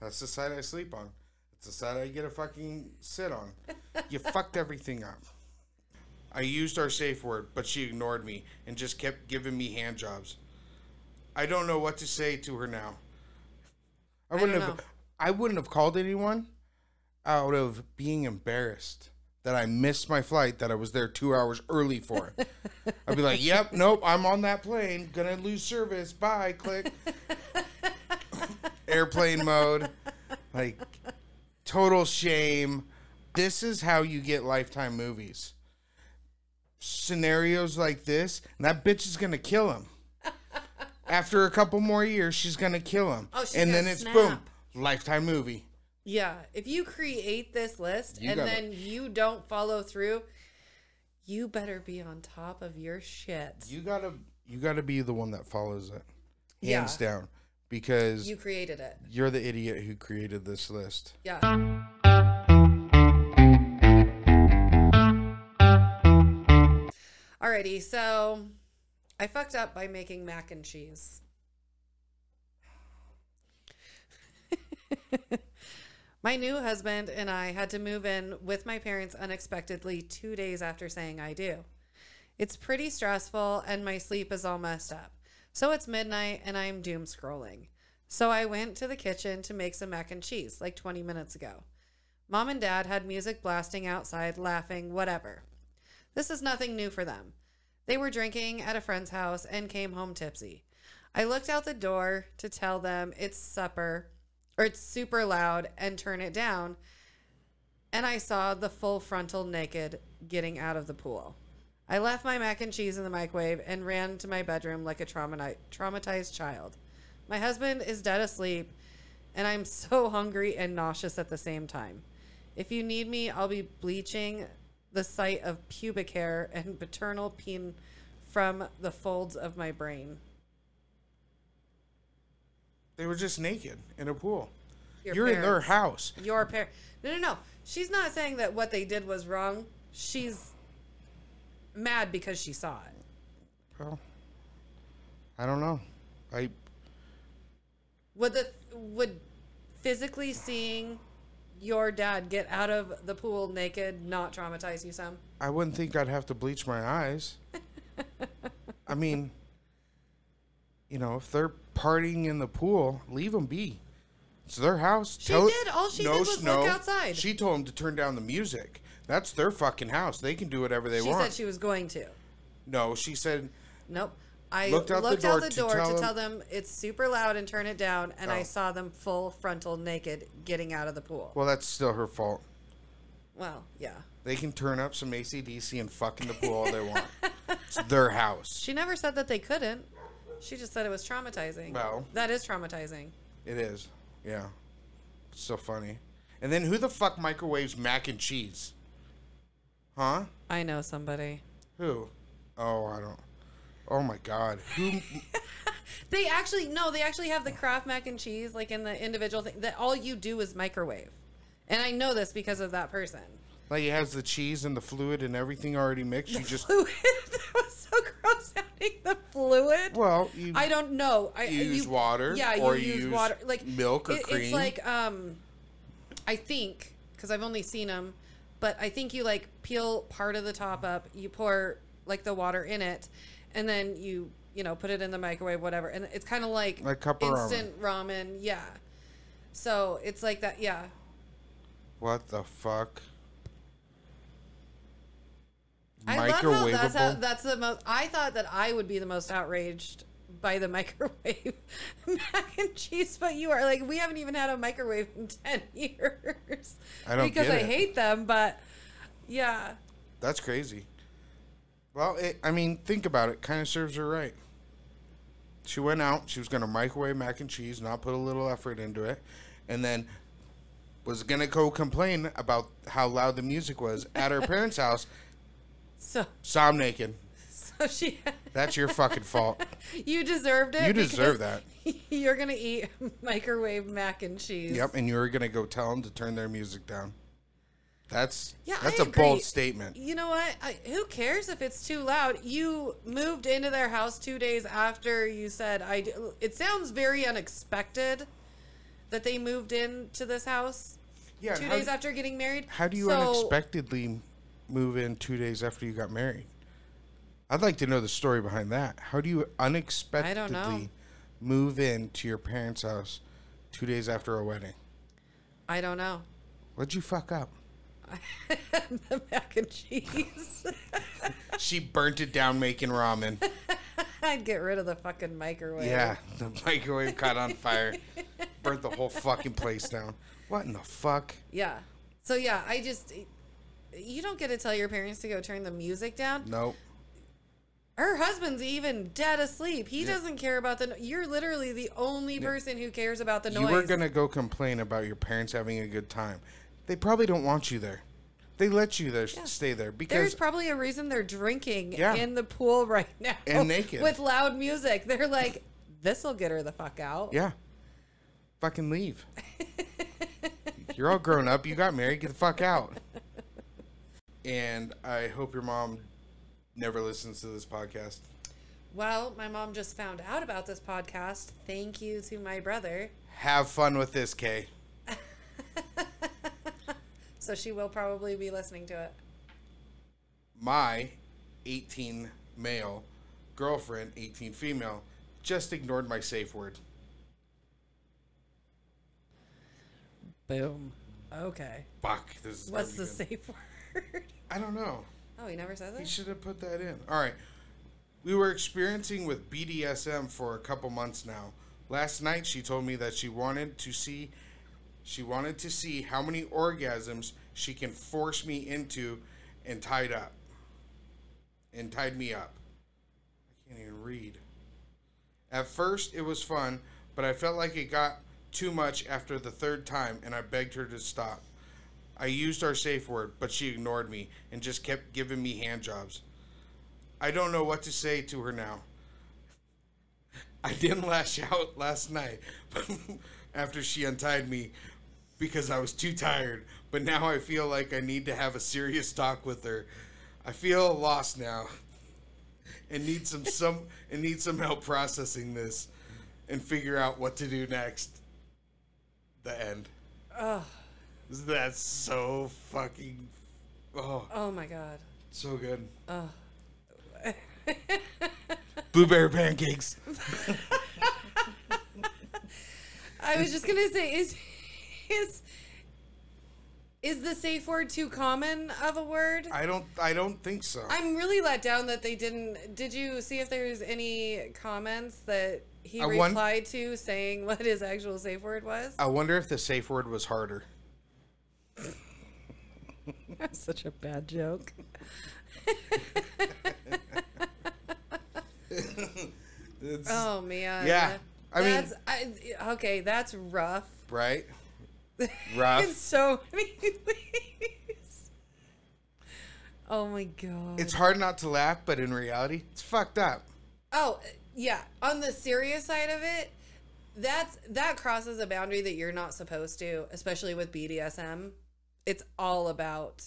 That's the side I sleep on. It's the side I get a fucking sit on. you fucked everything up. I used our safe word, but she ignored me and just kept giving me hand jobs. I don't know what to say to her now. I wouldn't don't have. I wouldn't have called anyone out of being embarrassed that I missed my flight that I was there 2 hours early for. It. I'd be like, "Yep, nope, I'm on that plane. Going to lose service. Bye, click." Airplane mode. Like total shame. This is how you get lifetime movies. Scenarios like this, and that bitch is gonna kill him. After a couple more years, she's gonna kill him. Oh, and then it's snap. boom, lifetime movie. Yeah, if you create this list You and gotta- then you don't follow through, you better be on top of your shit. You gotta, you gotta be the one that follows it, Yeah. hands down, because You created it. you're the idiot who created this list. Yeah. Alrighty, so I fucked up by making mac and cheese. my new husband and I had to move in with my parents unexpectedly two days after saying I do. It's pretty stressful and my sleep is all messed up. So it's midnight and I'm doom scrolling. So I went to the kitchen to make some mac and cheese like 20 minutes ago. Mom and dad had music blasting outside, laughing, whatever. This is nothing new for them. They were drinking at a friend's house and came home tipsy. I looked out the door to tell them it's supper or it's super loud and turn it down. And I saw the full frontal naked getting out of the pool. I left my mac and cheese in the microwave and ran to my bedroom like a traumatized child. My husband is dead asleep, and I'm so hungry and nauseous at the same time. If you need me, I'll be bleaching the sight of pubic hair and paternal peen from the folds of my brain. They were just naked in a pool. Your You're in their house. Your parent. No, no, no. She's not saying that what they did was wrong. She's mad because she saw it. Well, I don't know. I Would the would physically seeing your dad get out of the pool naked not traumatize you some? I wouldn't think I'd have to bleach my eyes. I mean, you know, if they're partying in the pool, leave them be. It's their house. She did. All she did was look outside. She told him to turn down the music. That's their fucking house. They can do whatever they she want. She said she was going to. no, she said Nope. I Looked looked out out the the door door, to to, tell tell them- them it's super loud and turn it down, and Oh. I saw them full frontal naked getting out of the pool. Well, that's still her fault. Well, yeah. They can turn up some ACDC and fuck in the pool all they want. it's their house. She never said that they couldn't. She just said it was traumatizing. Well. that is traumatizing. It is. Yeah. It's so funny. And then who the fuck microwaves mac and cheese? Huh? I know somebody. Who? Oh, I don't. Oh my god. Who? They actually no, they actually have the Kraft mac and cheese like in the individual thing that all you do is microwave. And I know this because of that person. like it has the cheese and the fluid and everything already mixed. You just Fluid. that was so gross sounding. The fluid. well, you I don't know. I You use water, Yeah, you or you use, use water, like milk or it- cream? It's like um, I think because I've only seen them, but I think you like peel part of the top up, you pour like the water in it, and then you you know put it in the microwave, whatever, and it's kind of like Like cup of ramen. instant ramen. Yeah. So it's like that. Yeah. what the fuck? I love how that's how that's the most. I thought that I would be the most outraged by the microwave mac and cheese, but you are like we haven't even had a microwave in ten years. I don't because I it. hate them, but yeah, That's crazy. Well, it, I mean, think about it. Kind of serves her right. She went out. She was going to microwave mac and cheese, not put a little effort into it, and then was going to go complain about how loud the music was at her parents' house. so Saw him naked. So she That's your fucking fault. you deserved it. You deserve that. You're gonna eat microwave mac and cheese. Yep, and you're going to go tell them to turn their music down. That's Yeah, that's I a bold statement. You know what? I, who cares if it's too loud? You moved into their house two days after you said I. Do. It sounds very unexpected, that they moved into this house Yeah. two days after getting married. how do you So- unexpectedly move in two days after you got married? I'd like to know the story behind that. How do you unexpectedly move in to your parents' house two days after a wedding? I don't know. What'd you fuck up? the mac and cheese. She burnt it down making ramen. I'd get rid of the fucking microwave. Yeah, the microwave caught on fire, burnt the whole fucking place down. What in the fuck? Yeah. So yeah, I just you don't get to tell your parents to go turn the music down. Nope. Her husband's even dead asleep. He Yeah. doesn't care about the. no- You're literally the only person who cares about the noise. You were gonna go complain about your parents having a good time. They probably don't want you there. They let you there, stay there because There's probably a reason they're drinking Yeah. in the pool right now And naked. with loud music. They're like, "This will get her the fuck out." yeah, fucking leave. You're all grown up. You got married. Get the fuck out. And I hope your mom never listens to this podcast. Well, my mom just found out about this podcast. Thank you to my brother. Have fun with this, Kay. So she will probably be listening to it. My 18 male girlfriend, 18 female, just ignored my safe word. Boom. Okay. Fuck. This is What's the good. safe word? I don't know. Oh, he never says He should have put that in. All right. We were experiencing with BDSM for a couple months now. Last night she told me that she wanted to see she wanted to see how many orgasms she can force me into and tied up. And tied me up. I can't even read. At first it was fun, but I felt like it got too much after the third time and I begged her to stop. I used our safe word, but she ignored me and just kept giving me hand jobs. I don't know what to say to her now. I didn't lash out last night after she untied me because I was too tired, but now I feel like I need to have a serious talk with her. I feel lost now and need some some and need some help processing this and figure out what to do next. The end. Oh, That's so fucking. Oh, oh my god. so good. Oh. Blueberry pancakes. I was just gonna say, is is is the safe word too common of a word? I don't. I don't think so. I'm really let down that they didn't. Did you see if there's any comments that he I won- replied to saying what his actual safe word was? I wonder if the safe word was harder. That's such a bad joke. It's, Oh man. Yeah, I mean- that's, I, okay, that's rough. Right. In Rough. so many ways. Oh my god. It's hard not to laugh, but in reality, it's fucked up. Oh, yeah. On the serious side of it, that's that crosses a boundary that you're not supposed to, especially with BDSM. It's all about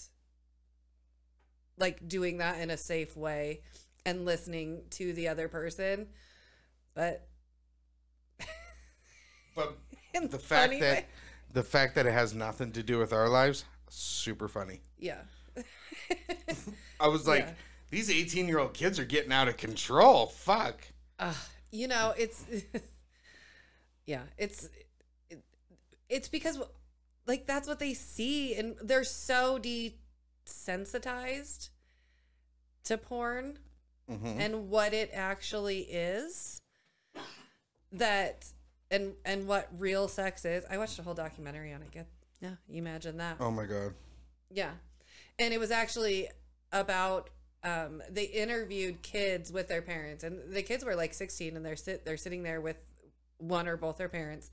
like doing that in a safe way and listening to the other person. But But in the the fact that way. the fact that it has nothing to do with our lives, super funny. Yeah. I was like, Yeah. these 18 year old kids are getting out of control. Fuck. uh, you know, it's yeah, it's it, it's because like that's what they see and they're so desensitized to porn Mhm. and what it actually is that and and what real sex is. I watched a whole documentary on it. Get yeah, you imagine that. Oh my god. Yeah. And it was actually about um they interviewed kids with their parents and the kids were like 16 and they're sit they're sitting there with one or both their parents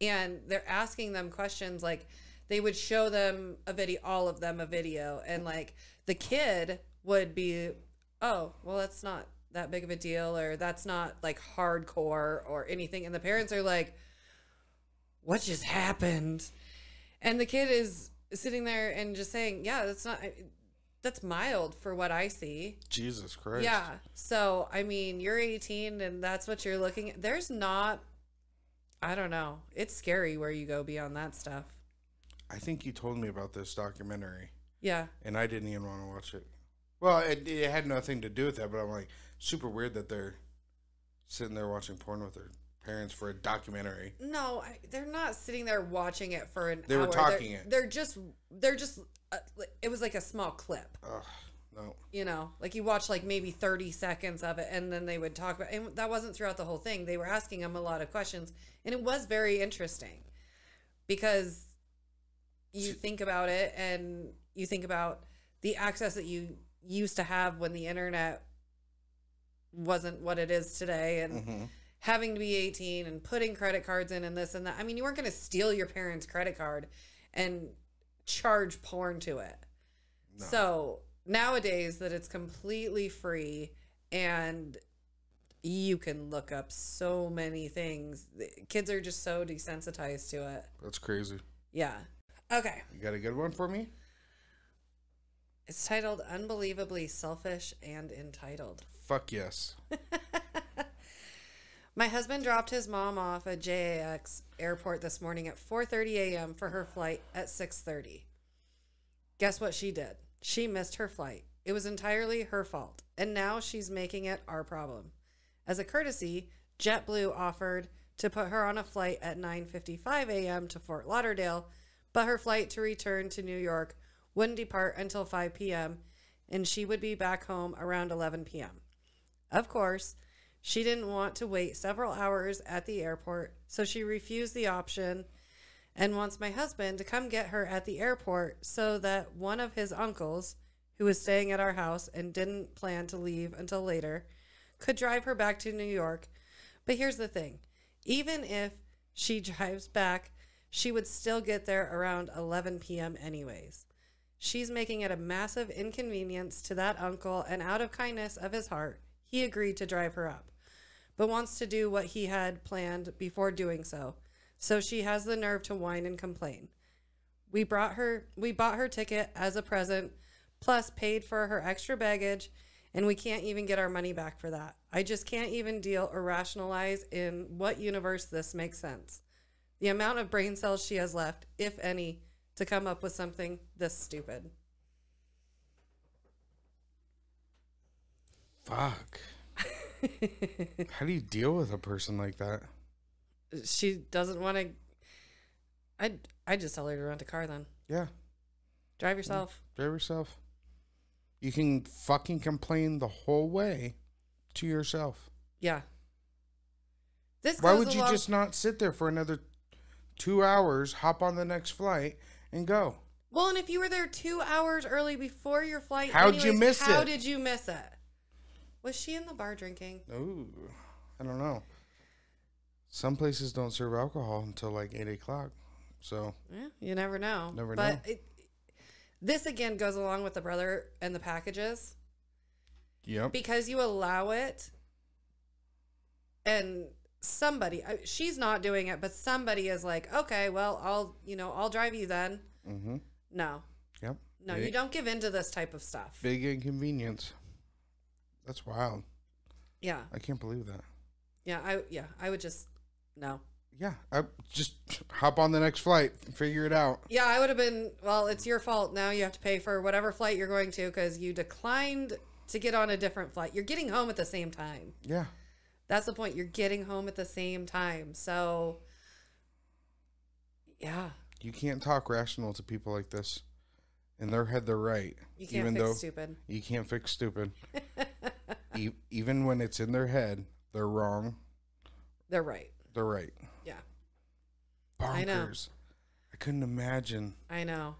and they're asking them questions like they would show them a video all of them a video and like the kid would be oh well that's not that big of a deal or that's not like hardcore or anything and the parents are like what just happened and the kid is sitting there and just saying yeah that's not that's mild for what i see Jesus Christ. yeah so i mean you're 18 and that's what you're looking at there's not I don't know. It's scary where you go beyond that stuff. I think you told me about this documentary, Yeah. and I didn't even want to watch it. Well, it, it had nothing to do with that, but I'm like, super weird that they're sitting there watching porn with their parents for a documentary. No, I, they're not sitting there watching it for an They were hour. talking they're, it. They're just, they're just, uh, it was like a small clip. Ugh, no. you know, like you watch like maybe 30 seconds of it and then they would talk about and that wasn't throughout the whole thing. They were asking him a lot of questions and it was very interesting because you think about it and you think about the access that you used to have when the internet wasn't what it is today and Mhm. having to be 18 and putting credit cards in and this and that. I mean, you weren't going to steal your parents' credit card and charge porn to it. No. So nowadays that it's completely free and you can look up so many things. Kids are just so desensitized to it. That's crazy. Yeah. Okay. You got a good one for me? It's titled Unbelievably Selfish and Entitled. Fuck yes. My husband dropped his mom off at JAX airport this morning at 4:30 a.m. for her flight at 6:30. Guess what she did? She missed her flight. It was entirely her fault, and now she's making it our problem. As a courtesy, JetBlue offered to put her on a flight at 9:55 a.m. to Fort Lauderdale, but her flight to return to New York wouldn't depart until 5 p.m. and she would be back home around 11 p.m. Of course, she didn't want to wait several hours at the airport, so she refused the option and wants my husband to come get her at the airport so that one of his uncles, who was staying at our house and didn't plan to leave until later, could drive her back to New York. But here's the thing even if she drives back, she would still get there around 11 p.m. anyways. She's making it a massive inconvenience to that uncle, and out of kindness of his heart, he agreed to drive her up, but wants to do what he had planned before doing so. So she has the nerve to whine and complain. We brought her we bought her ticket as a present, plus paid for her extra baggage, and we can't even get our money back for that. I just can't even deal or rationalize in what universe this makes sense. The amount of brain cells she has left, if any, to come up with something this stupid. Fuck. How do you deal with a person like that? She doesn't want to. I I just tell her to rent a car then. Yeah. Drive mm-hmm. yourself. Drive yourself. You can fucking complain the whole way to yourself. Yeah. This Why would you along- just not sit there for another two hours, hop on the next flight, and go? Well, and if you were there two hours early before your flight, How'd you miss how it? How did you miss it? Was she in the bar drinking? Ooh, I don't know. Some places don't serve alcohol until like eight o'clock. So Yeah, you never know. Never but know. It, this again goes along with the brother and the packages yep. because you allow it, and somebody she's not doing it, but somebody is like, okay, well, I'll you know I'll drive you then. Mm-hmm. No, Yep. no, Big- you don't give in to this type of stuff. Big inconvenience. That's wild. Yeah, I can't believe that. yeah, I yeah I would just no. Yeah, I just hop on the next flight, figure it out. Yeah, I would have been. Well, it's your fault. Now you have to pay for whatever flight you're going to because you declined to get on a different flight. You're getting home at the same time. Yeah. That's the point. You're getting home at the same time. So, yeah, You can't talk rational to people like this. In their head, they're right. you can't even fix though stupid. you can't fix stupid. e- even when it's in their head, they're wrong. They're right. They're right. Yeah, Bonkers. I know. I couldn't imagine. I know.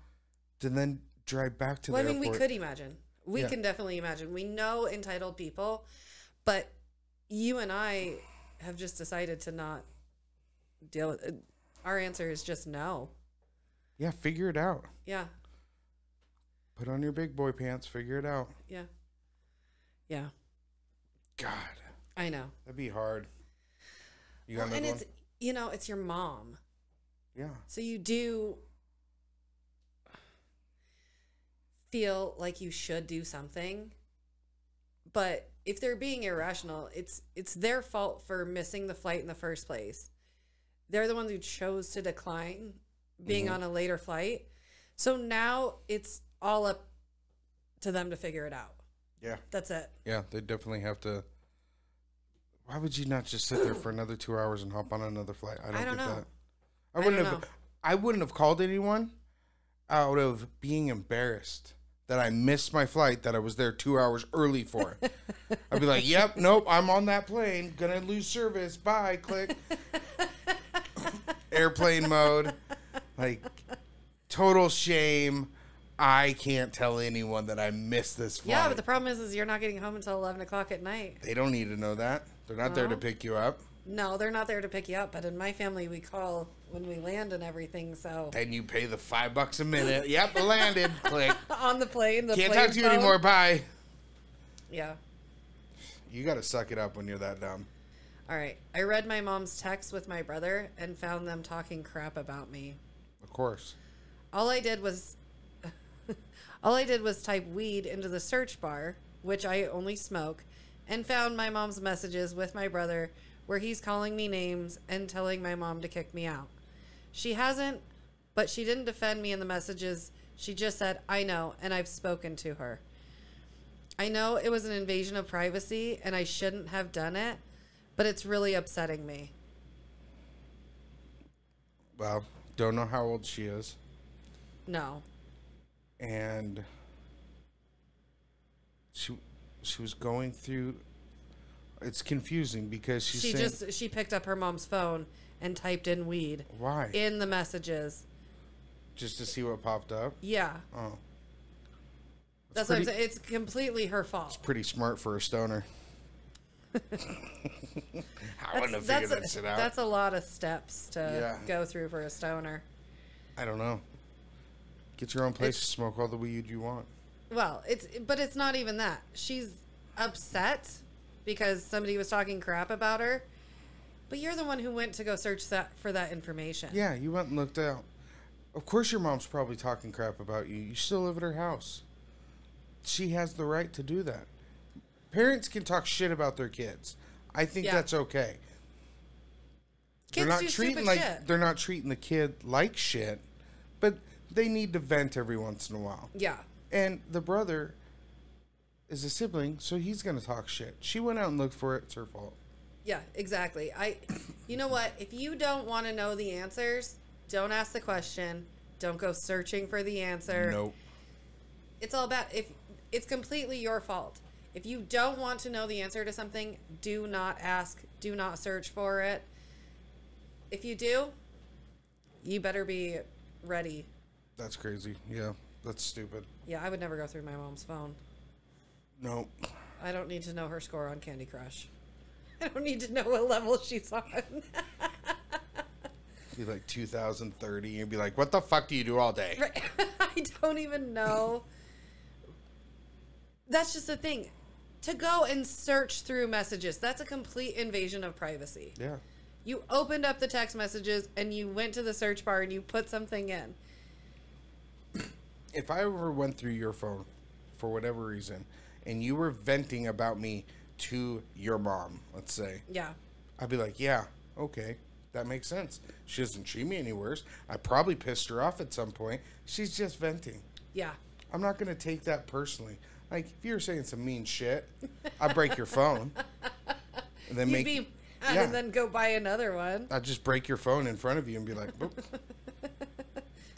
To then drive back to Well, I the mean, we could imagine. We Yeah. can definitely imagine. We know entitled people, but you and I have just decided to not deal with it. Our answer is just no. Yeah, figure it out. Yeah. Put on your big boy pants. Figure it out. Yeah. Yeah. God, I know. that'd be hard. You got Well, and it's you know, it's your mom. Yeah. So you do feel like you should do something. But if they're being irrational, it's it's their fault for missing the flight in the first place. they're the ones who chose to decline being Mm-hmm. on a later flight. So now it's all up to them to figure it out. Yeah. That's it. Yeah, they definitely have to. Why would you not just sit there for another two hours and hop on another flight? I don't, I don't get know. that. I I wouldn't don't have. know. I wouldn't have called anyone out of being embarrassed that I missed my flight that I was there two hours early for. It. I'd be like, "Yep, nope, I'm on that plane. Gonna lose service. Bye. Click. Airplane mode. Like total shame. I can't tell anyone that I missed this flight. Yeah, but the problem is, is you're not getting home until eleven o'clock at night. They don't need to know that. They're not there to pick you up. No, they're not there to pick you up. But in my family, we call when we land and everything. So Then you pay the five bucks a minute. Yep, landed. Click. on the plane, the Can't plane talk to you phone- anymore. Bye. Yeah. You got to suck it up when you're that dumb. All right. I read my mom's text with my brother and found them talking crap about me. Of course. All I did was all I did was type weed into the search bar, which I only smoke, and found my mom's messages with my brother where he's calling me names and telling my mom to kick me out. She hasn't, but she didn't defend me in the messages. She just said, "I know, and I've spoken to her." I know it was an invasion of privacy and I shouldn't have done it, but it's really upsetting me. Well, don't know how old she is. No. And she she was going through it's confusing because she's she saying just she picked up her mom's phone and typed in weed why? in the messages. just to see what popped up? Yeah, Oh. that's what I'm saying. It's completely her fault. It's pretty smart for a stoner. I wouldn't have figured that shit out. that's a lot of steps to Yeah. go through for a stoner. I don't know. Get your own place to smoke all the weed you want. Well, it's but it's not even that. She's upset because somebody was talking crap about her. But you're the one who went to go search that for that information. Yeah, you went and looked out. Of course, your mom's probably talking crap about you. You still live at her house. She has the right to do that. Parents can talk shit about their kids. I think Yeah. that's okay. Kids they're not treating like shit. they're not treating the kid like shit, but they need to vent every once in a while. Yeah. And the brother is a sibling, so he's gonna talk shit. She went out and looked for it. It's her fault. Yeah, exactly. I you know what? If you don't want to know the answers, don't ask the question. Don't go searching for the answer. Nope. It's all about if it's completely your fault. If you don't want to know the answer to something, do not ask, do not search for it. If you do, you better be ready. That's crazy. Yeah, that's stupid. Yeah, I would never go through my mom's phone. Nope. I don't need to know her score on Candy Crush. I don't need to know what level she's on. Be like 2030. You'd be like, what the fuck do you do all day? Right. I don't even know. That's just the thing. To go and search through messages, that's a complete invasion of privacy. Yeah. You opened up the text messages and you went to the search bar and you put something in. If I ever went through your phone for whatever reason and you were venting about me to your mom, let's say, Yeah. I'd be like, yeah, okay, that makes sense. She doesn't treat me any worse. I probably pissed her off at some point. She's just venting. Yeah. I'm not going to take that personally. Like, if you're saying some mean shit, I'll break your phone. And then You'd make. be yeah. and then go buy another one. I'll just break your phone in front of you and be like,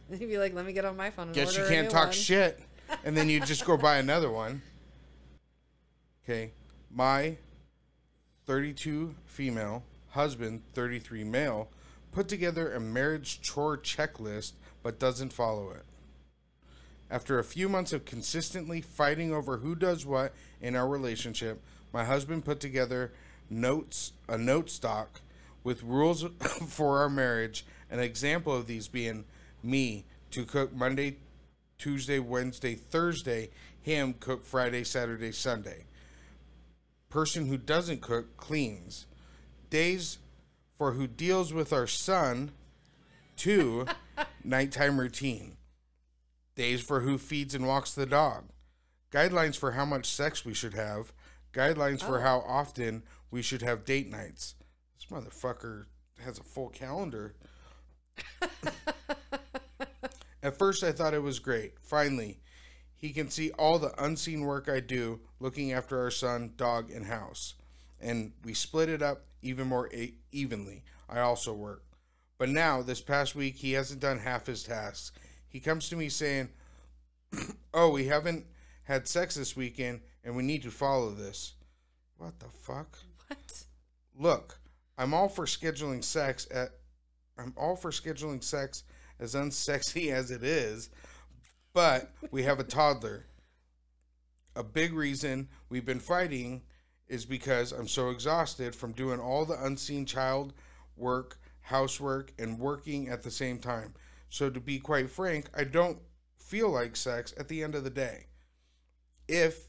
"Boop. And you'd be like, let me get on my phone and guess you can't talk one. shit. And then you just go buy another one. Okay. My 32 female, husband 33 male, put together a marriage chore checklist but doesn't follow it. After a few months of consistently fighting over who does what in our relationship, my husband put together notes a note stock with rules for our marriage. An example of these being me to cook Monday, Tuesday, Wednesday, Thursday, him cook Friday, Saturday, Sunday. Person who doesn't cook cleans. Days for who deals with our son. Two, nighttime routine. Days for who feeds and walks the dog. Guidelines for how much sex we should have. Guidelines for Oh. how often we should have date nights. This motherfucker has a full calendar. At first, I thought it was great. Finally, he can see all the unseen work I do looking after our son, dog, and house. And we split it up even more evenly. I also work. But now, this past week, he hasn't done half his tasks. He comes to me saying, Oh, we haven't had sex this weekend and we need to follow this. What the fuck? What? Look, I'm all for scheduling sex at I'm all for scheduling sex as unsexy as it is, but we have a toddler. A big reason we've been fighting is because I'm so exhausted from doing all the unseen child work, housework, and working at the same time. So, to be quite frank, I don't feel like sex at the end of the day. If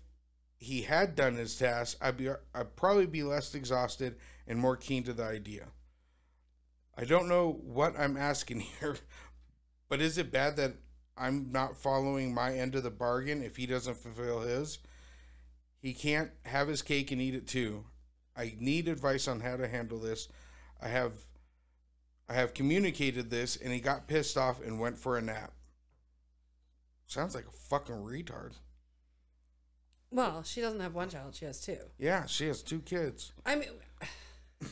he had done his task, I'd be I'd probably be less exhausted and more keen to the idea. I don't know what I'm asking here, but is it bad that I'm not following my end of the bargain if he doesn't fulfill his? He can't have his cake and eat it too. I need advice on how to handle this. I have I have communicated this and he got pissed off and went for a nap. Sounds like a fucking retard. Well, she doesn't have one child; she has two. Yeah, she has two kids. I mean,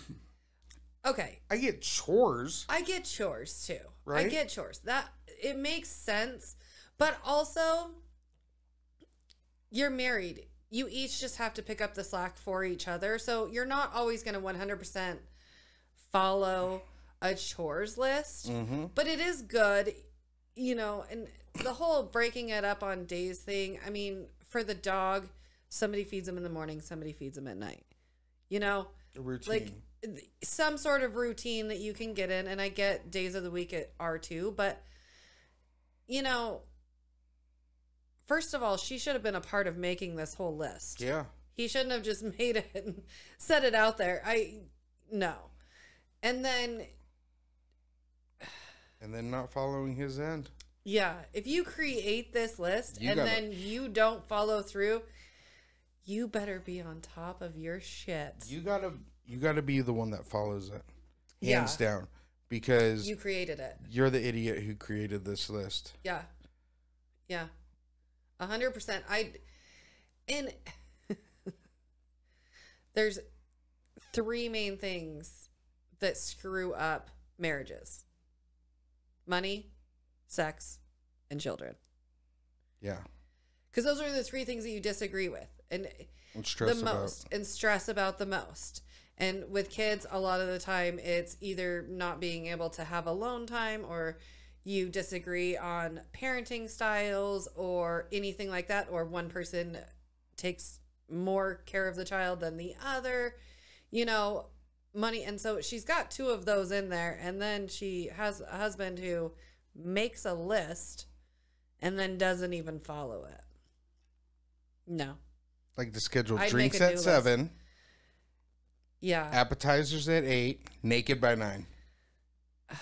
okay, I get chores. I get chores too. Right? I get chores. That it makes sense, but also you're married. You each just have to pick up the slack for each other. So you're not always going to 100% follow a chores list, Mm-hmm. but it is good, you know, and the whole breaking it up on days thing. I mean, for the dog, somebody feeds him in the morning, somebody feeds him at night. You know, A routine. like some sort of routine that you can get in and i get days of the week at r2 but you know first of all she should have been a part of making this whole list yeah. he shouldn't have just made it and set it out there i no and then And then not following his end. yeah if you create this list You and gotta- then you don't follow through you better be on top of your shit You gotta you gotta be the one that follows it. Yeah. Hands down. Because you created it you're the idiot who created this list. Yeah. Yeah. A hundred percent. I and there's three main things that screw up marriages. Money, sex, and children. Yeah. Because those are the three things that you disagree with. And And the about most and stress about the most. And with kids, a lot of the time, it's either not being able to have alone time or you disagree on parenting styles or anything like that, or one person takes more care of the child than the other, you know, money. And so she's got two of those in there. And then she has a husband who makes a list and then doesn't even follow it. No. like the scheduled I'd drinks make a new at list. Yeah. appetizers at eight, naked by nine. That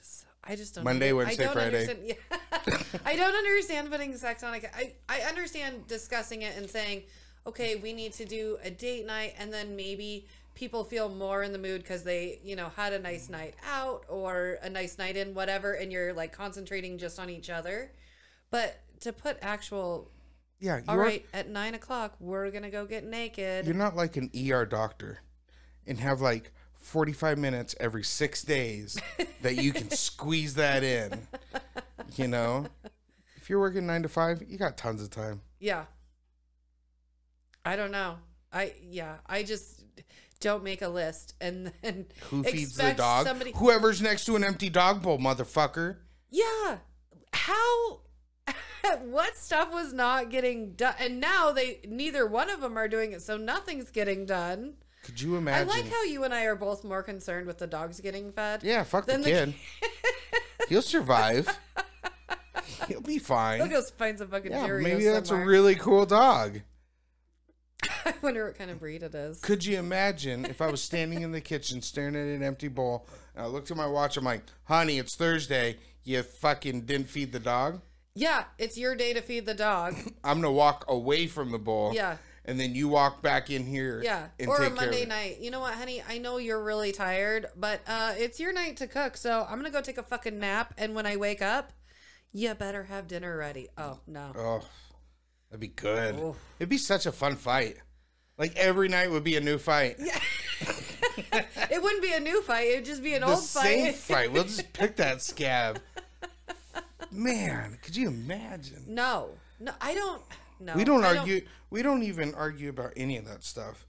is so, I just don't Monday, Wednesday, I don't Friday. Understand, yeah. I don't understand putting sex on a. I I understand discussing it and saying, okay, we need to do a date night, and then maybe people feel more in the mood because they, you know, had a nice night out or a nice night in, whatever, and you're like concentrating just on each other. But to put actual, Yeah, all right, at nine o'clock, we're gonna go get naked. you're not like an ER doctor and have like 45 minutes every six days that you can squeeze that in. You know? If you're working nine to five, you got tons of time. Yeah. I don't know. I yeah. I just don't make a list and then Who feeds the dog? Somebody. Whoever's next to an empty dog bowl, motherfucker. Yeah. How? what stuff was not getting done? And now they neither one of them are doing it, so nothing's getting done. Could you imagine? I like how you and I are both more concerned with the dogs getting fed. yeah, fuck the the kid. He'll survive. He'll be fine. He'll go find some fucking Yeah, Cheerios maybe that's a really cool dog. I wonder what kind of breed it is. Could you imagine if I was standing in the kitchen staring at an empty bowl and I looked at my watch? I'm like, honey, it's Thursday. You fucking didn't feed the dog. Yeah, it's your day to feed the dog. I'm going to walk away from the bowl. Yeah. And then you walk back in here. Yeah. and Or a Monday night. You know what, honey? I know you're really tired, but uh, it's your night to cook. So I'm going to go take a fucking nap. And when I wake up, you better have dinner ready. Oh, no. Oh, that'd be good. It'd be such a fun fight. Like every night would be a new fight. Yeah. it wouldn't be a new fight. It would just be an the old fight. same fight. We'll just pick that scab. Man, could you imagine? no. No, I don't. No. we don't I argue. We don't even argue about any of that stuff.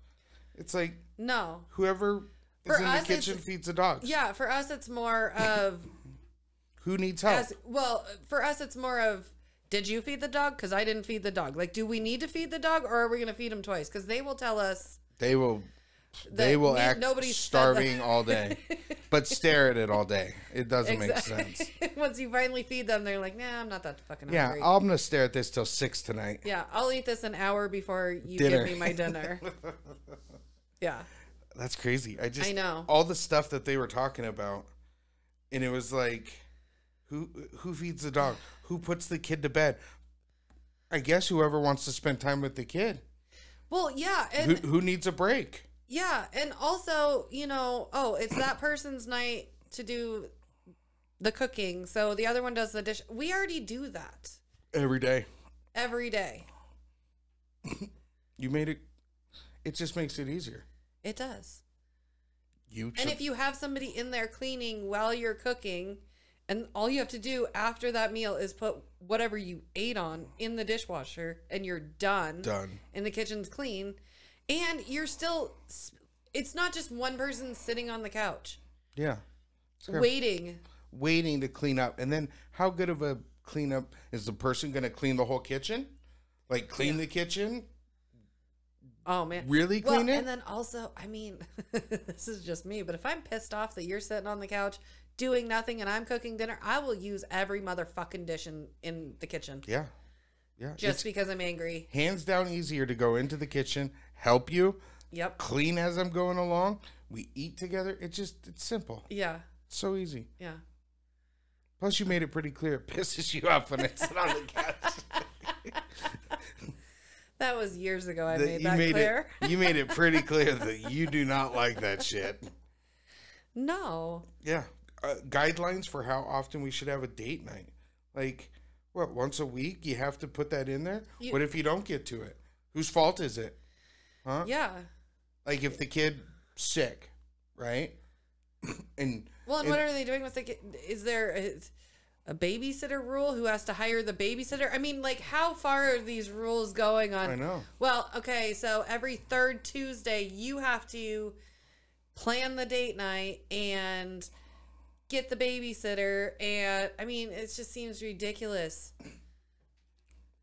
It's like no. whoever is For in us, the kitchen feeds the dogs. Yeah, for us, it's more of Who needs help? as well. For us, it's more of did you feed the dog? Because I didn't feed the dog. Like, do we need to feed the dog, or are we going to feed him twice? Because they will tell us. they will. They will act nobody's starving all day, but stare at it all day. It doesn't make sense. Once you finally feed them, they're like, "Nah, I'm not that fucking Yeah, hungry." Yeah, I'm gonna stare at this till six tonight. yeah, I'll eat this an hour before you Dinner. give me my dinner. yeah, That's crazy. I just I know. all the stuff that they were talking about, and it was like, who who feeds the dog? Who puts the kid to bed? I guess whoever wants to spend time with the kid. well, yeah, and Who who needs a break? Yeah, and also, you know, oh, it's that person's night to do the cooking, so the other one does the dish. We already do that Every day. every day. You made it. It just makes it easier. It does. You And if you have somebody in there cleaning while you're cooking, and all you have to do after that meal is put whatever you ate on in the dishwasher, and you're done. done. And the kitchen's clean, and you're still. It's not just one person sitting on the couch Yeah. Waiting. Waiting to clean up, and then how good of a cleanup is the person going to clean the whole kitchen? Like clean the kitchen, Oh man, Really well, clean it? And then also, I mean, this is just me, but if I'm pissed off that you're sitting on the couch doing nothing and I'm cooking dinner, I will use every motherfucking dish in, in the kitchen Yeah. Yeah. just because I'm angry. hands down easier to go into the kitchen, help you, Yep. clean as I'm going along. We eat together. It's just it's simple. Yeah. It's so easy. Yeah. Plus you made it pretty clear it pisses you off when I sit on the couch. That was years ago. I That made you that made clear. it you made it pretty clear that you do not like that shit. no. Yeah. Uh, guidelines for how often we should have a date night. Like what, once a week you have to put that in there? You- what if you don't get to it? Whose fault is it? Huh? Yeah. Like if the kid sick, right? and Well, and And- what are they doing with the? ki- Is there a, a babysitter rule? Who has to hire the babysitter? I mean, like, how far are these rules going on? I know. Well, okay, so every third Tuesday, you have to plan the date night and get the babysitter. And I mean, it just seems ridiculous.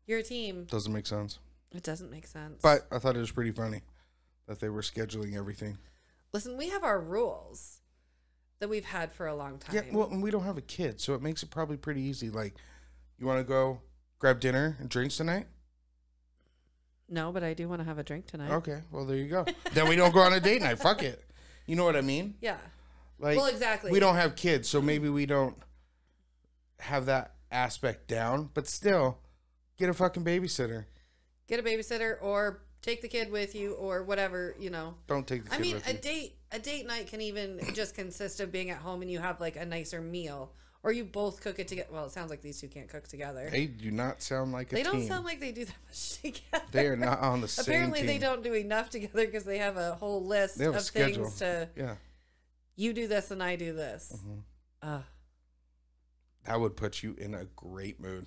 You're team. Doesn't make sense. It doesn't make sense. But I thought it was pretty funny that they were scheduling everything. listen, we have our rules that we've had for a long time. Yeah, well, and we don't have a kid, so it makes it probably pretty easy. Like, you want to go grab dinner and drinks tonight? no, but I do want to have a drink tonight. Okay, well there you go. then we don't go on a date night. Fuck it. You know what I mean? Yeah. Like, Well, exactly. We don't have kids, so maybe we don't have that aspect down. But still, get a fucking babysitter. Get a babysitter or take the kid with you or whatever, you know. Don't take the I mean, with a you. date a date night can even just consist of being at home and you have like a nicer meal, or you both cook it together. Well, it sounds like these two can't cook together. They do not sound like a they don't team. sound like they do that much together. they are not on the same Apparently, team. they don't do enough together because they have a whole list They have a of things to. Yeah, You do this and I do this. Mm-hmm. Ugh. that would put you in a great mood.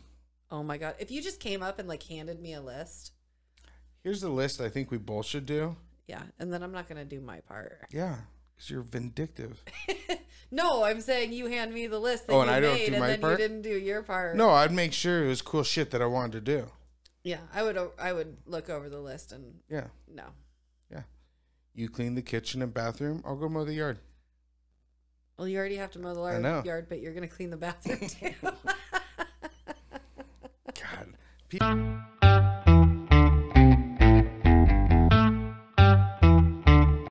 Oh my god! If you just came up and like handed me a list, Here's the list I think we both should do. yeah, and then I'm not gonna do my part. Yeah, because you're vindictive. No, I'm saying you hand me the list that Oh, you and I don't made, do and my then part? you didn't do your part. No, I'd make sure it was cool shit that I wanted to do. Yeah, I would. I would look over the list and Yeah, no. yeah. You clean the kitchen and bathroom. I'll go mow the yard. Well, you already have to mow the yard, yard but you're gonna clean the bathroom too. God. Pe-